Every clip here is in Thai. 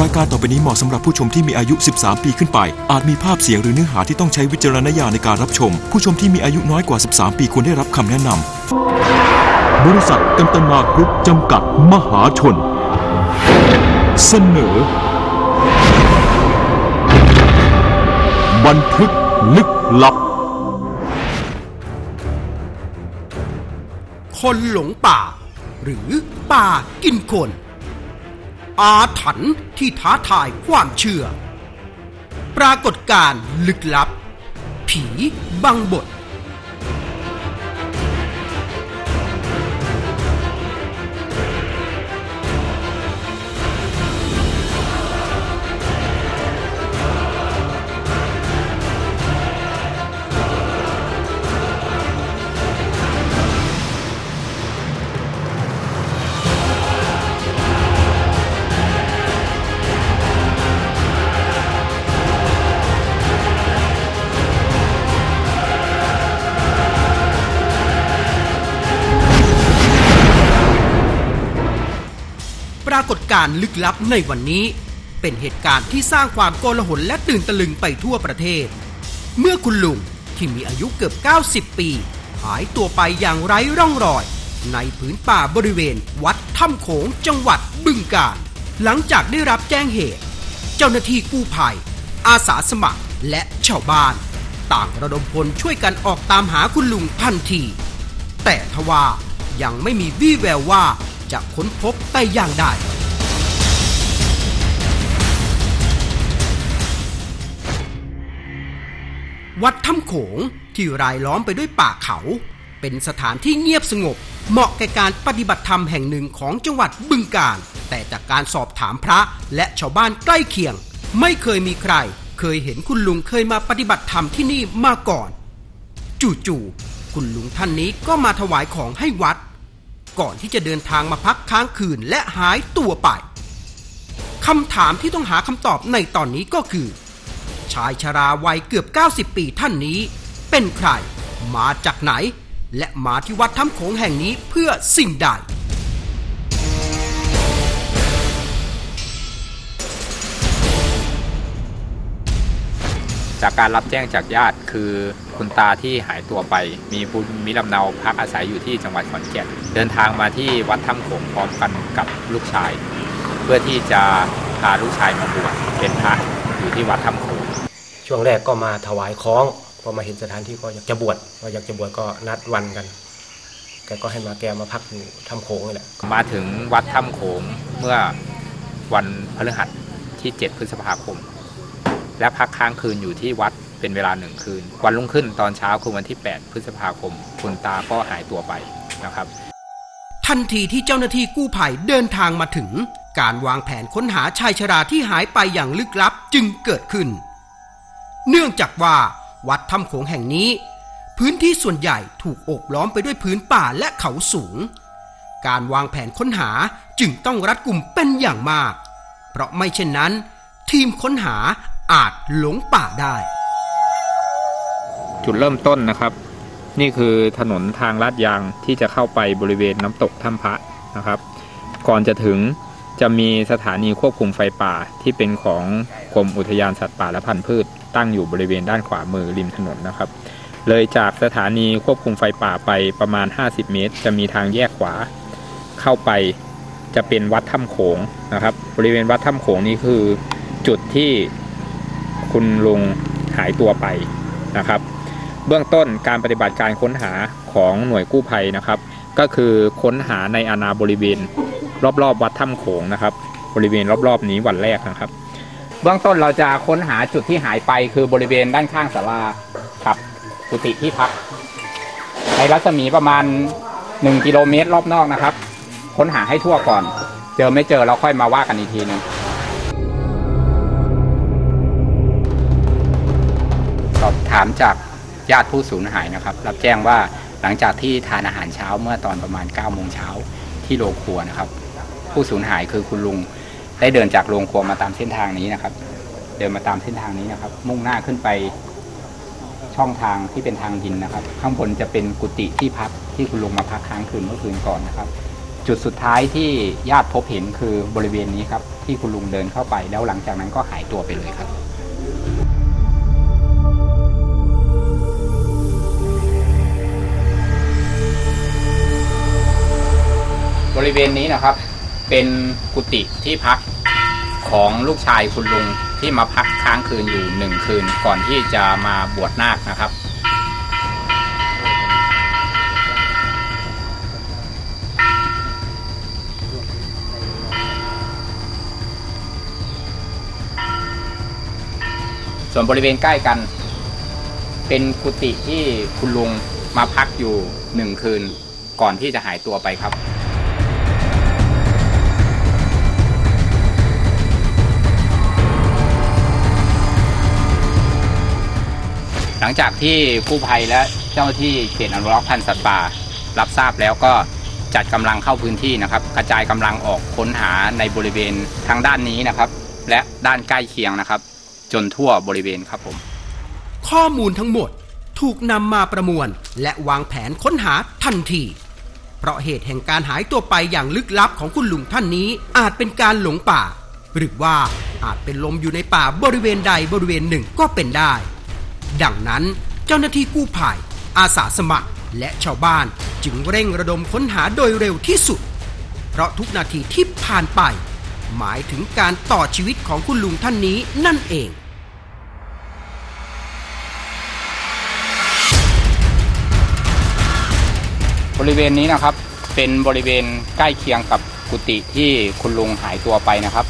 รายการต่อไปนี้เหมาะสำหรับผู้ชมที่มีอายุ 13 ปีขึ้นไป อาจมีภาพเสียงหรือเนื้อหาที่ต้องใช้วิจารณญาณในการรับชม ผู้ชมที่มีอายุน้อยกว่า 13 ปีควรได้รับคำแนะนำ บริษัทกันตนากรุ๊ปจำกัดมหาชน เสนอ บันทึกลึกลับ คนหลงป่า หรือป่ากินคน อาถรรพ์ที่ท้าทายความเชื่อ ปรากฏการณ์ลึกลับ ผีบังบท การณ์ลึกลับในวันนี้ เป็นเหตุการณ์ที่สร้างความโกลาหลและตื่นตะลึงไปทั่วประเทศ เมื่อคุณลุงที่มีอายุเกือบ 90 ปี หายตัวไปอย่างไร้ร่องรอย ในผืนป่าบริเวณ วัดถ้ำโขงจังหวัดบึงกาฬหลังจากได้รับแจ้งเหตุ เจ้าหน้าที่กู้ภัย อาสาสมัครและชาวบ้าน ต่างระดมพลช่วยกันออกตามหาคุณลุงทันที แต่ทว่ายังไม่มีวี่แววว่าจะค้นพบแต่อย่างใด วัดถ้ำโขงที่รายล้อมไปด้วยป่าเขา เป็นสถานที่เงียบสงบ เหมาะแก่การปฏิบัติธรรมแห่งหนึ่งของจังหวัดบึงกาฬแต่จากการสอบถามพระและชาวบ้านใกล้เคียง ไม่เคยมีใคร เคยเห็นคุณลุงเคยมาปฏิบัติธรรมที่นี่มาก่อน จู่ๆคุณลุงท่านนี้ก็มาถวายของให้วัด ก่อนที่จะเดินทางมาพักค้างคืนและหายตัวไปคำถามที่ต้องหาคำตอบในตอนนี้ก็คือ ชายชราวัยเกือบ 90 ปีท่านนี้ เป็นใคร มาจากไหน และมาที่วัดถ้ำโขงแห่งนี้เพื่อสิ่งใดจากการรับแจ้งจากญาติคือคุณตาที่หายตัวไป มีภูมิลำเนาพักอาศัยอยู่ที่จังหวัดขอนแก่นเดินทางมาที่วัดถ้ำโขงพร้อมกันกับลูกชาย เพื่อที่จะพาลูกชายมาบวชเป็นพระอยู่ที่วัดถ้ำโข ช่วงแรกก็มาถวายคล้องพอมาเห็นสถานที่ก็อยากจะบวชพออยากจะบวชก็นัดวันกันแกก็ให้มาแกมาพักอยู่ทำโขงนี่แหละมาถึงวัดถ้ำโขงเมื่อวันพฤหัสที่ 7 พฤษภาคม และพักค้างคืนอยู่ที่วัดเป็นเวลาหนึ่งคืน วันรุ่งขึ้นตอนเช้าคือวันที่ 8 พฤษภาคม คุณตาก็หายตัวไปนะครับ ทันทีที่เจ้าหน้าที่กู้ภัยเดินทางมาถึง การวางแผนค้นหาชายชราที่หายไปอย่างลึกลับจึงเกิดขึ้น เนื่องจากว่าวัดถ้ำโขงแห่งนี้ พื้นที่ส่วนใหญ่ถูกโอบล้อมไปด้วยพื้นป่าและเขาสูง การวางแผนค้นหาจึงต้องรัดกุมเป็นอย่างมาก เพราะไม่เช่นนั้น ทีมค้นหาอาจหลงป่าได้ จุดเริ่มต้นนะครับ นี่คือถนนทางลาดยางที่จะเข้าไปบริเวณน้ำตกถ้ำพระนะครับ ก่อนจะถึงจะมีสถานีควบคุมไฟป่าที่เป็นของกรมอุทยานสัตว์ป่าและพันธุ์พืชตั้งอยู่บริเวณด้านขวามือริมถนนนะครับ เลยจากสถานีควบคุมไฟป่าไปประมาณ 50 เมตร จะมีทางแยกขวาเข้าไปจะเป็นวัดถ้ำโขงนะครับ บริเวณวัดถ้ำโขงนี้คือจุดที่คุณลุงหายตัวไปนะครับ เบื้องต้นการปฏิบัติการค้นหาของหน่วยกู้ภัยนะครับ ก็คือค้นหาในอาณาบริเวณรอบๆ วัดถ้ำโขงนะครับ บริเวณรอบๆนี้วันแรกนะครับ เบื้องต้นเราจะค้นหาจุดที่หายไปคือบริเวณด้านข้างศาลากับกุฏิที่พักในรัศมีประมาณ 1 กิโลเมตรรอบนอกนะครับ ค้นหาให้ทั่วก่อน เจอไม่เจอเราค่อยมาว่ากันอีกทีหนึงสอบถามจากญาติผู้สูญหายนะครับ รับแจ้งว่าหลังจากที่ทานอาหารเช้าเมื่อตอนประมาณ9โมงเช้าที่โรงครัวนะครับ ผู้สูญหายคือคุณลุง ได้เดินจากโรงครัวมาตามเส้นทางนี้นะครับ เดินมาตามเส้นทางนี้นะครับ มุ่งหน้าขึ้นไปช่องทางที่เป็นทางดินนะครับ ข้างบนจะเป็นกุฏิที่พักที่คุณลุงมาพักค้างคืนเมื่อคืนก่อนนะครับ จุดสุดท้ายที่ญาติพบเห็นคือบริเวณนี้ครับ ที่คุณลุงเดินเข้าไปแล้วหลังจากนั้นก็หายตัวไปเลยครับบริเวณนี้นะครับ เป็นกุฏิที่พักของลูกชายคุณลุงที่มาพักค้างคืนอยู่หนึ่งคืนก่อนที่จะมาบวชนาคนะครับ ส่วนบริเวณใกล้กัน เป็นกุฏิที่คุณลุงมาพักอยู่หนึ่งคืนก่อนที่จะหายตัวไปครับ หลังจากที่กู้ภัยและเจ้าหน้าที่เขตอนุรักษ์พันธุ์สัตว์ป่า รับทราบแล้วก็จัดกำลังเข้าพื้นที่นะครับ กระจายกำลังออกค้นหาในบริเวณทางด้านนี้นะครับ และด้านใกล้เคียงนะครับ จนทั่วบริเวณครับผม ข้อมูลทั้งหมดถูกนำมาประมวล และวางแผนค้นหาทันที เพราะเหตุแห่งการหายตัวไปอย่างลึกลับของคุณลุงท่านนี้อาจเป็นการหลงป่า หรือว่าอาจเป็นลมอยู่ในป่าบริเวณใดบริเวณหนึ่งก็เป็นได้ ดังนั้นเจ้าหน้าที่กู้ภัย อาสาสมัคร และชาวบ้านจึงเร่งระดมค้นหาโดยเร็วที่สุด เพราะทุกนาทีที่ผ่านไป หมายถึงการต่อชีวิตของคุณลุงท่านนี้นั่นเองบริเวณนี้นะครับเป็นบริเวณใกล้เคียงกับกุฏิที่คุณลุงหายตัวไปนะครับ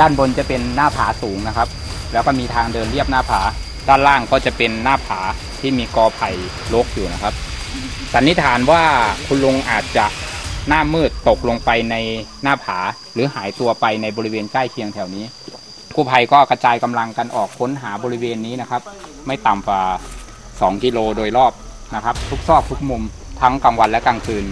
ด้านบนจะเป็นหน้าผาสูงนะครับ แล้วก็มีทางเดินเรียบหน้าผา ด้านล่างก็จะเป็นหน้าผาที่มีกอไผ่รกอยู่นะครับ สันนิษฐานว่าคุณลุงอาจจะหน้ามืดตกลงไปในหน้าผา หรือหายตัวไปในบริเวณใกล้เคียงแถวนี้กู้ภัยก็กระจายกำลังกันออกค้นหาบริเวณนี้นะครับ ไม่ต่ำกว่า 2 กิโลโดยรอบนะครับ ทุกซอกทุกมุมทั้งกลางวันและกลางคืน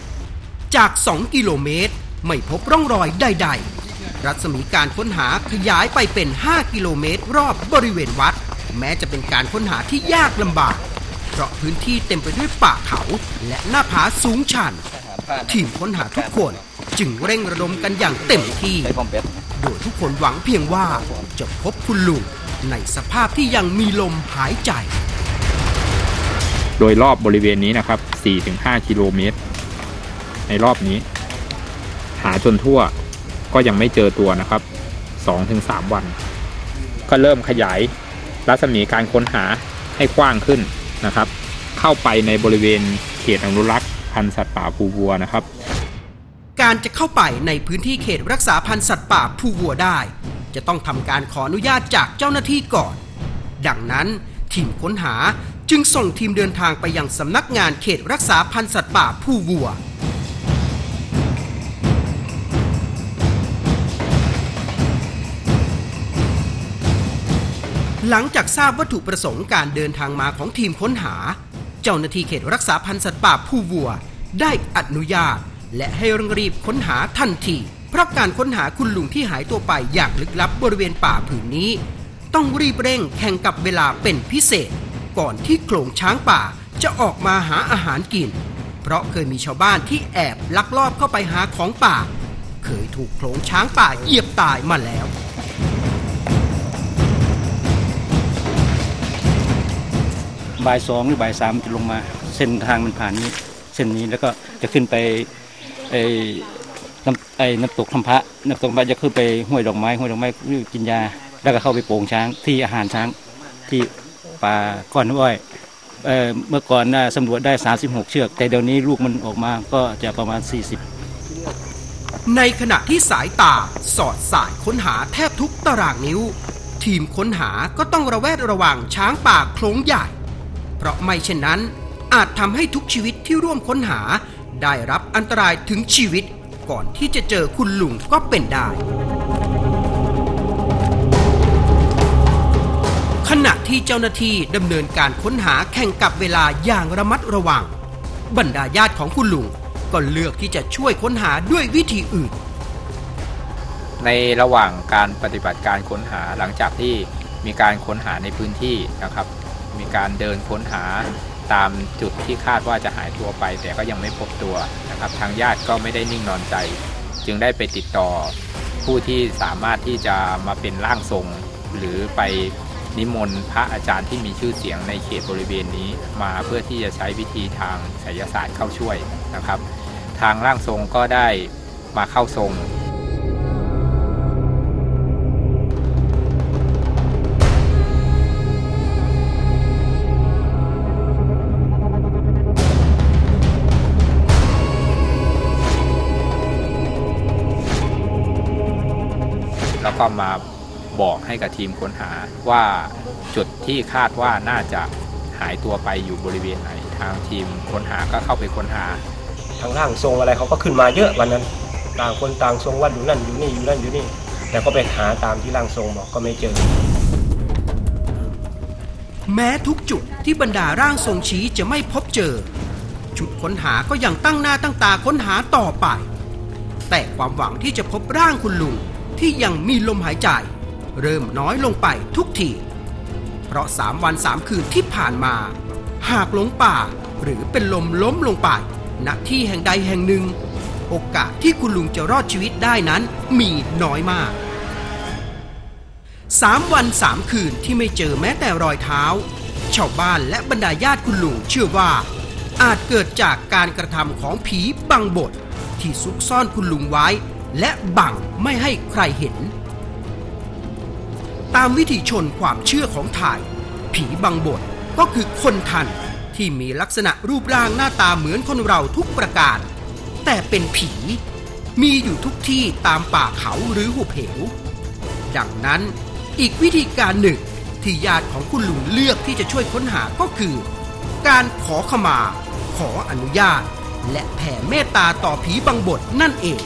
จาก 2 กิโลเมตร ไม่พบร่องรอยใด ๆ รัศมีการค้นหาขยายไปเป็น 5 กิโลเมตร รอบบริเวณวัด แม้จะเป็นการค้นหาที่ยากลำบาก เพราะพื้นที่เต็มไปด้วยป่าเขาและหน้าผาสูงชัน ทีมค้นหาทุกคนจึงเร่งระดมกันอย่างเต็มที่ โดยทุกคนหวังเพียงว่าจะพบคุณลุงในสภาพที่ยังมีลมหายใจ โดยรอบบริเวณนี้นะครับ 4-5 กิโลเมตร ในรอบนี้ หาจนทั่วก็ยังไม่เจอตัวนะครับ 2-3 วัน ก็เริ่มขยาย รัศมีการค้นหาให้กว้างขึ้นนะครับ เข้าไปในบริเวณเขตอนุรักษ์พันธุ์สัตว์ป่าภูวัวนะครับ การจะเข้าไปในพื้นที่เขตรักษาพันธุ์สัตว์ป่าภูวัวได้ จะต้องทำการขออนุญาตจากเจ้าหน้าที่ก่อน ดังนั้นทีมค้นหาจึงส่งทีมเดินทางไปยังสำนักงานเขตรักษาพันธุ์สัตว์ป่าภูวัว หลังจากทราบวัตถุประสงค์การเดินทางมาของทีมค้นหา เจ้าหน้าที่เขตรักษาพันธุ์สัตว์ป่าผู้วัว ได้อนุญาต และให้เร่งรีบค้นหาทันที เพราะการค้นหาคุณลุงที่หายตัวไปอย่างลึกลับบริเวณป่าผืนนี้ ต้องรีบเร่งแข่งกับเวลาเป็นพิเศษ ก่อนที่โขลงช้างป่าจะออกมาหาอาหารกิน เพราะเคยมีชาวบ้านที่แอบลักลอบเข้าไปหาของป่า เคยถูกโขลงช้างป่าเหยียบตายมาแล้ว บ่ายสองหรือบ่ายสามจะลงมา เส้นทางมันผ่านนี้ เส้นนี้แล้วก็จะขึ้นไปไอ้น้ำไอ้น้ำตกทำพระน้ำตกทำพระจะขึ้นไปห้วยดอกไม้ห้วยดอกไม้กินยา แล้วก็เข้าไปโป่งช้างที่อาหารช้างที่ป่าก้อนน้ำอ้อยเออเมื่อก่อนน่ะสำรวจได้ 36 เชือก แต่เดี๋ยวนี้ลูกมันออกมาก็จะประมาณ 40 ในขณะที่สายตาสอดสายค้นหาแทบทุกตารางนิ้ว ทีมค้นหาก็ต้องระแวดระวังช้างป่าโขลงใหญ่ เพราะไม่เช่นนั้น อาจทำให้ทุกชีวิตที่ร่วมค้นหา ได้รับอันตรายถึงชีวิต ก่อนที่จะเจอคุณลุงก็เป็นได้ ขณะที่เจ้าหน้าที่ดำเนินการค้นหาแข่งกับเวลาอย่างระมัดระวัง บรรดาญาติของคุณลุงก็เลือกที่จะช่วยค้นหาด้วยวิธีอื่น ในระหว่างการปฏิบัติการค้นหาหลังจากที่มีการค้นหาในพื้นที่นะครับ มีการเดินค้นหาตามจุดที่คาดว่าจะหายตัวไป แต่ก็ยังไม่พบตัวนะครับ ทางญาติก็ไม่ได้นิ่งนอนใจ จึงได้ไปติดต่อผู้ที่สามารถที่จะมาเป็นร่างทรง หรือไปนิมนต์พระอาจารย์ที่มีชื่อเสียงในเขตบริเวณนี้ มาเพื่อที่จะใช้วิธีทางไสยศาสตร์เข้าช่วยนะครับ ทางร่างทรงก็ได้มาเข้าทรง ก็มาบอกให้กับทีมค้นหาว่าจุดที่คาดว่าน่าจะหายตัวไปอยู่บริเวณไหน ทางทีมค้นหาก็เข้าไปค้นหา ทางร่างทรงอะไรเขาก็ขึ้นมาเยอะวันนั้น ต่างคนต่างทรงว่าอยู่นั่นอยู่นี่อยู่นั่นอยู่นี่ แต่ก็ไปหาตามที่ร่างทรงบอกก็ไม่เจอ แม้ทุกจุดที่บรรดาร่างทรงชี้จะไม่พบเจอ ชุดค้นหาก็ยังตั้งหน้าตั้งตาค้นหาต่อไป แต่ความหวังที่จะพบร่างคุณลุง ที่ยังมีลมหายใจ เริ่มน้อยลงไปทุกที เพราะสามวันสามคืนที่ผ่านมา หากหลงป่าหรือเป็นลมล้มลงไปณที่แห่งใดแห่งหนึ่ง โอกาสที่คุณลุงจะรอดชีวิตได้นั้นมีน้อยมากสามวันสามคืนที่ไม่เจอแม้แต่รอยเท้า ชาวบ้านและบรรดาญาติคุณลุงเชื่อว่า อาจเกิดจากการกระทำของผีบังบดที่ซุกซ่อนคุณลุงไว้ และบังไม่ให้ใครเห็น ตามวิถีชนความเชื่อของไทย ผีบังบดก็คือคนทันที่มีลักษณะรูปร่างหน้าตาเหมือนคนเราทุกประการ แต่เป็นผี มีอยู่ทุกที่ตามป่าเขาหรือหุบเหว ดังนั้นอีกวิธีการหนึ่งที่ญาติของคุณลุงเลือกที่จะช่วยค้นหาก็คือ การขอขมา ขออนุญาต และแผ่เมตตาต่อผีบังบดนั่นเอง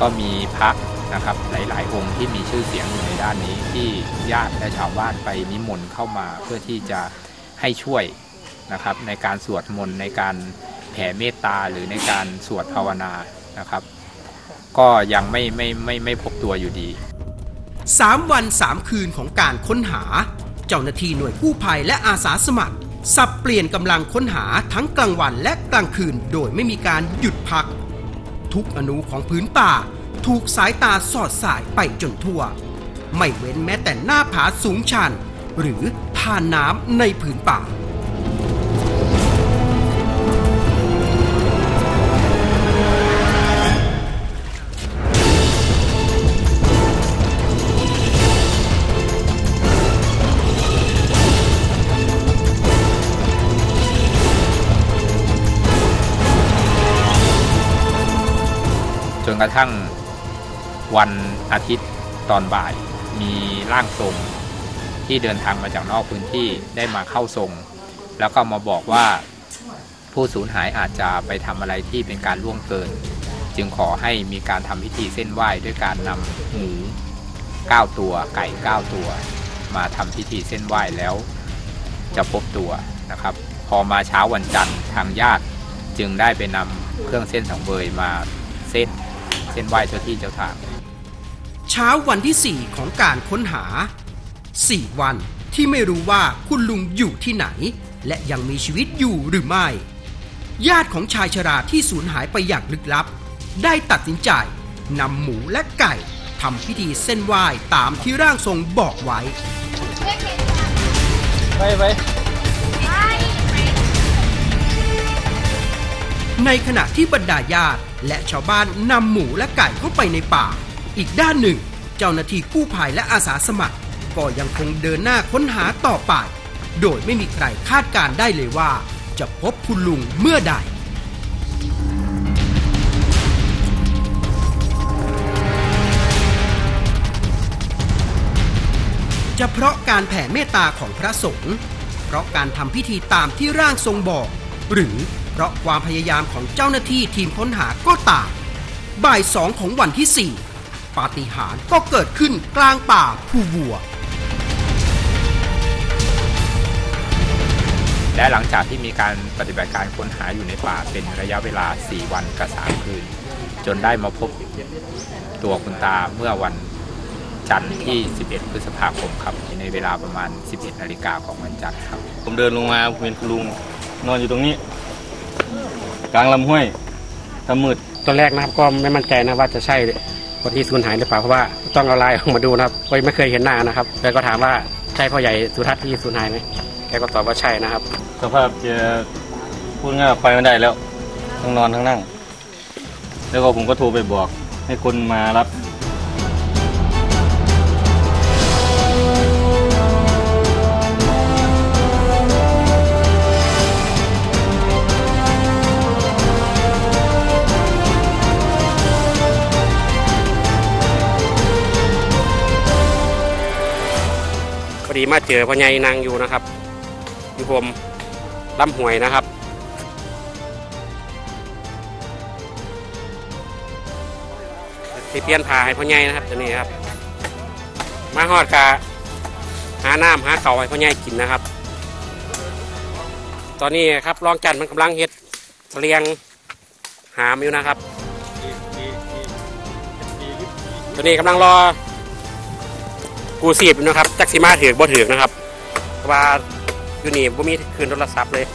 ก็มีพระนะครับหลาย ๆ องค์ที่มีชื่อเสียงอยู่ในด้านนี้ที่ญาติและชาวบ้านไปนิมนต์เข้ามาเพื่อที่จะให้ช่วยนะครับในการสวดมนต์ในการแผ่เมตตาหรือในการสวดภาวนานะครับ ก็ยังไม่ไม่ไม่ไม่พบตัวอยู่ดีสามวันสามคืนของการค้นหา เจ้าหน้าที่หน่วยกู้ภัยและอาสาสมัคร สับเปลี่ยนกำลังค้นหาทั้งกลางวันและกลางคืนโดยไม่มีการหยุดพัก ทุกอนูของพื้นป่า ถูกสายตาสอดสายไปจนทั่ว ไม่เว้นแม้แต่หน้าผาสูงชัน หรือทานน้ำในผืนป่า กระทั่งวันอาทิตย์ตอนบ่าย มีร่างทรงที่เดินทางมาจากนอกพื้นที่ได้มาเข้าทรง แล้วก็มาบอกว่าผู้สูญหายอาจจะไปทำอะไรที่เป็นการล่วงเกิน จึงขอให้มีการทำพิธีเส้นไหว้ด้วยการนำหมู9ตัวไก่ 9 ตัว มาทำพิธีเส้นไหว้แล้วจะพบตัวนะครับ พอมาเช้าวันจันทร์ทางญาติจึงได้ไปนำเครื่องเส้นสังเวยมาเส้น เส้นไหว้เจ้าที่เจ้าทาง เช้าวันที่ 4 ของการค้นหา 4 วันที่ไม่รู้ว่าคุณลุงอยู่ที่ไหน และยังมีชีวิตอยู่หรือไม่ ญาติของชายชราที่สูญหายไปอย่างลึกลับ ได้ตัดสินใจนำหมูและไก่ทำพิธีเส้นไหว้ตามที่ร่างทรงบอกไว้ไปไป ในขณะที่บรรดาญาติและชาวบ้านนำหมูและไก่เข้าไปในป่า อีกด้านหนึ่ง เจ้าหน้าที่กู้ภัยและอาสาสมัคร ก็ยังคงเดินหน้าค้นหาต่อไป โดยไม่มีใครคาดการได้เลยว่า จะพบคุณลุงเมื่อใดจะเพราะการแผ่เมตตาของพระสงฆ์ เพราะการทำพิธีตามที่ร่างทรงบอก หรือ ราะความพยายามของเจ้าหน้าที่ทีมค้นหาก็ตามบ่ายสองของวันที่ 4 ปาฏิหาริย์ก็เกิดขึ้นกลางป่าภูวัว และหลังจากที่มีการปฏิบัติการค้นหาอยู่ในป่าเป็นระยะเวลา 4 วันกับ 3 คืน จนได้มาพบตัวคุณตาเมื่อวันจันทร์ที่ 11 พฤษภาคมครับ ในเวลาประมาณ 11 นาฬิกาของวันจันทร์ครับ ผมเดินลงมาผมเห็นคุณลุงนอนอยู่ตรงนี้ กลางลำห้วยถ้ามืดตอนแรกนะครับก็ไม่มั่นใจนะว่าจะใช่คนที่สูญหายหรือเปล่าเพราะว่าต้องเอาไลน์ออกมาดูนะครับเพราะไม่เคยเห็นหน้านะครับ แล้วก็ถามว่าใช่พ่อใหญ่สุทัศน์ที่สูญหายไหมแกก็ตอบว่าใช่นะครับ สภาพจะพูดง่ายๆไปไม่ได้แล้วทั้งนอนทั้งนั่ง แล้วก็ผมก็โทรไปบอกให้คนมารับ ดีมาเจอพ่อใหญ่นางอยู่นะครับอยู่ผมลำหวยนะครับสิเปลี่ยนผ้าให้พ่อใหญ่นะครับตัวนี้ครับ มาฮอดกะหาน้ำหาเขาให้พ่อใหญ่กินนะครับ ตอนนี้ครับรองจันทร์มันกำลังเฮ็ดเสลียงหามอยู่นะครับ ตัวนี้กำลังรอ กูสีบอยู่นะครับจักสีมาถือบ่ถือนะครับว่าอยู่นี่บ่มีคืนโทรศัพท์เลย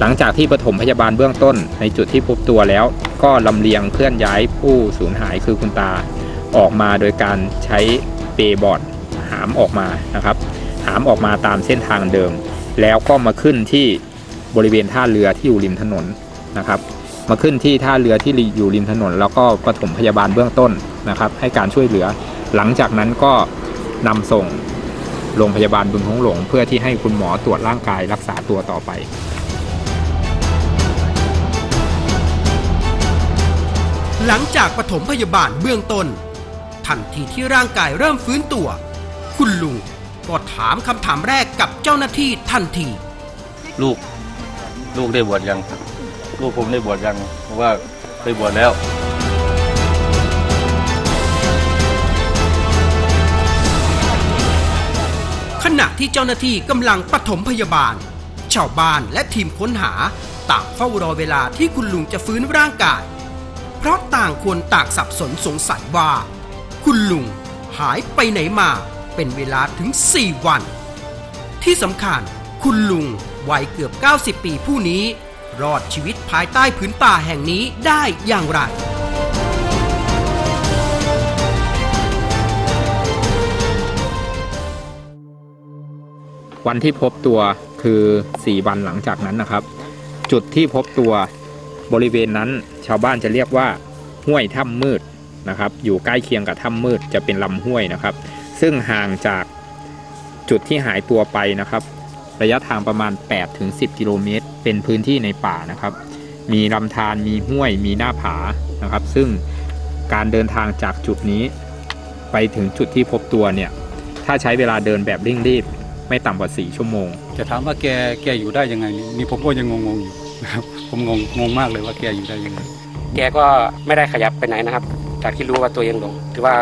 หลังจากที่ปฐมพยาบาลเบื้องต้นในจุดที่พบตัวแล้ว ก็ลำเลียงเคลื่อนย้ายผู้สูญหายคือคุณตาออกมาโดยการใช้เปย์บอร์ดหามออกมานะครับ หามออกมาตามเส้นทางเดิม แล้วก็มาขึ้นที่บริเวณท่าเรือที่อยู่ริมถนนนะครับ มาขึ้นที่ท่าเรือที่อยู่ริมถนน แล้วก็ปฐมพยาบาลเบื้องต้นนะครับ ให้การช่วยเหลือ หลังจากนั้นก็นำส่งโรงพยาบาลบึงหงหลง เพื่อที่ให้คุณหมอตรวจร่างกายรักษาตัวต่อไปหลังจากปฐมพยาบาลเบื้องต้น ทันทีที่ร่างกายเริ่มฟื้นตัว คุณลุงก็ถามคำถามแรกกับเจ้าหน้าที่ทันที ลูก ลูกได้บวชยัง ลูกผมได้บวชยังเพราะว่าไปบวชแล้วขณะที่เจ้าหน้าที่กำลังปฐมพยาบาล ชาวบ้านและทีมค้นหาต่างเฝ้ารอเวลาที่คุณลุงจะฟื้นร่างกาย เพราะต่างคนต่างสับสนสงสัยว่า คุณลุงหายไปไหนมาเป็นเวลาถึง 4 วัน ที่สำคัญคุณลุงวัยเกือบ 90 ปีผู้นี้ รอดชีวิตภายใต้ผืนป่าแห่งนี้ได้อย่างไรวันที่พบตัวคือ 4 วันหลังจากนั้นนะครับ จุดที่พบตัวบริเวณนั้นชาวบ้านจะเรียกว่าห้วยถ้ำมืดนะครับ อยู่ใกล้เคียงกับถ้ำมืดจะเป็นลำห้วยนะครับ ซึ่งห่างจากจุดที่หายตัวไปนะครับ ระยะทางประมาณ 8-10 กิโลเมตร เป็นพื้นที่ในป่านะครับ มีลำธารมีห้วยมีหน้าผานะครับ ซึ่งการเดินทางจากจุดนี้ไปถึงจุดที่พบตัวเนี่ย ถ้าใช้เวลาเดินแบบเร่งรีบ ไม่ต่ำกว่า 4 ชั่วโมง จะถามว่าแกแกอยู่ได้ยังไงนี่นี่ผมก็ยังงงๆอยู่นะครับผมงงงงมากเลยว่าแกอยู่ได้ยังไงแกก็ไม่ได้ขยับไปไหนนะครับ จากที่รู้ว่าตัวเองหลงถือว่า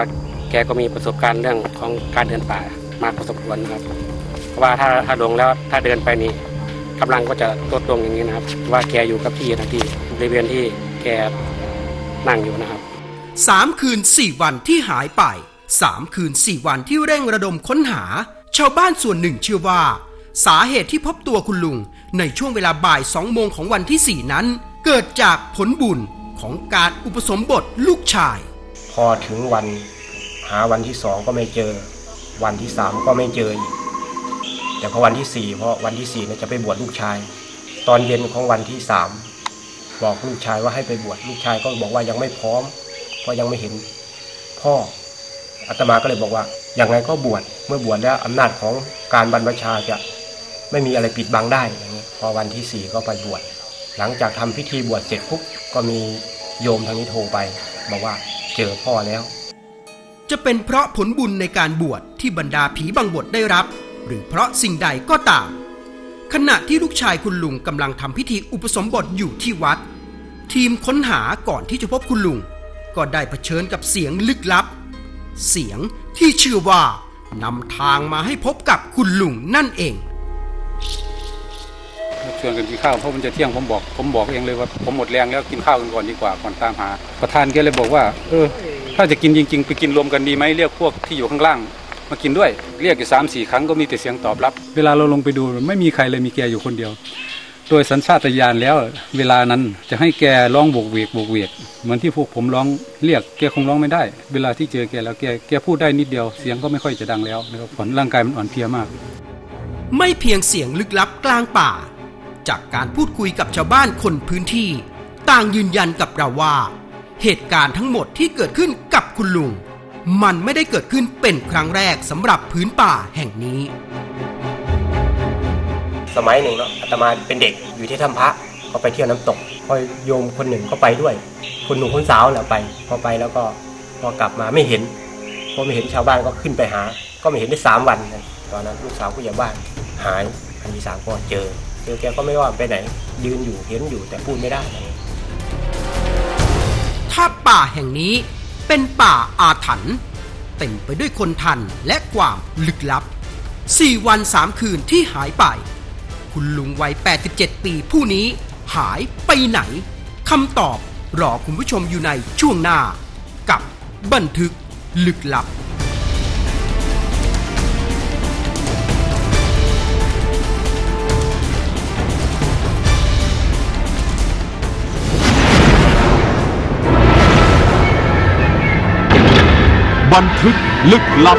แกก็มีประสบการณ์เรื่องของการเดินป่ามากพอสมควรนะครับ เพราะว่าถ้าถ้าลงแล้วถ้าเดินไปนี่กำลังก็จะตัวตรงอย่างนี้นะครับ ว่าแกอยู่กับที่นะที่บริเวณที่แกนั่งอยู่นะครับสามคืนสี่วันที่หายไปสามคืนสี่วันที่เร่งระดมค้นหา ชาวบ้านส่วนหนึ่งเชื่อว่า สาเหตุที่พบตัวคุณลุง ในช่วงเวลาบ่ายสองโมงของวันที่สี่นั้น เกิดจากผลบุญของการอุปสมบทลูกชาย พอถึงวันหาวันที่สองก็ไม่เจอ วันที่สามก็ไม่เจออีก แต่พอวันที่สี่เพราะวันที่สี่เนี่ยจะไปบวชลูกชาย ตอนเย็นของวันที่สามบอกลูกชายว่าให้ไปบวชลูกชายก็บอกว่ายังไม่พร้อม เพราะยังไม่เห็นพ่ออาตมาก็เลยบอกว่าอย่างไงก็บวชเมื่อบวชแล้วอำนาจของการบรรพชาจะไม่มีอะไรปิดบังได้อย่างนี้พอวันที่สี่ก็ไปบวชหลังจากทำพิธีบวชเสร็จปุ๊บก็มีโยมทางนี้โทรไป บอกว่าเจอพ่อแล้ว จะเป็นเพราะผลบุญในการบวชที่บรรดาผีบังบทได้รับ หรือเพราะสิ่งใดก็ตาม ขณะที่ลูกชายคุณลุงกำลังทำพิธีอุปสมบทอยู่ที่วัด ทีมค้นหาก่อนที่จะพบคุณลุง ก็ได้เผชิญกับเสียงลึกลับ เสียงที่เชื่อว่านำทางมาให้พบกับคุณลุงนั่นเองชวนกันกินข้าวเพราะมันจะเที่ยงผมบอกผมบอกเองเลยว่าผมหมดแรงแล้วกินข้าวกันก่อนดีกว่าก่อนตามหา ประธานแกเลยบอกว่า เออ ถ้าจะกินจริง ๆ ไปกินรวมกันดีไหมเรียกพวกที่อยู่ข้างล่าง มากินด้วย เรียกอยู่สามสี่ครั้งก็มีแต่เสียงตอบรับ เวลาเราลงไปดูไม่มีใครเลยมีแกอยู่คนเดียว โดยสัญชาตญาณแล้ว เวลานั้นจะให้แกร้องโบกเวกโบกเวกเหมือนที่พวกผมร้องเรียกแกคงร้องไม่ได้ เวลาที่เจอแกแล้วแกแกพูดได้นิดเดียวเสียงก็ไม่ค่อยจะดังแล้วนะครับผลร่างกายมันอ่อนเพลียมาก ไม่เพียงเสียงลึกลับกลางป่า จากการพูดคุยกับชาวบ้านคนพื้นที่ ต่างยืนยันกับเราว่า เหตุการณ์ทั้งหมดที่เกิดขึ้นกับคุณลุง มันไม่ได้เกิดขึ้นเป็นครั้งแรกสำหรับพื้นป่าแห่งนี้ สมัยหนึ่งเนาะอาตมาเป็นเด็กอยู่ที่ถ้ำพระก็ไปเที่ยวน้ำตกพอโยมคนหนึ่งก็ไปด้วย คนหนุ่มคนสาวน่ะไป พอไปแล้วก็พอกลับมาไม่เห็นพอไม่เห็นชาวบ้านก็ขึ้นไปหา ก็ไม่เห็นได้สามวันนะตอนนั้นลูกสาวผู้ใหญ่บ้านหายอันที่สามก็เจอเจอแกก็ไม่ว่าไปไหน ยืนอยู่เห็นอยู่แต่พูดไม่ได้ถ้าป่าแห่งนี้ เป็นป่าอาถรรพ์เต็มไปด้วยคนทันและความลึกลับ 4 วัน 3 คืนที่หายไป คุณลุงวัย 87 ปีผู้นี้หายไปไหนคำตอบรอคุณผู้ชมอยู่ในช่วงหน้า กับบันทึกลึกลับ บันทึกลึกลับ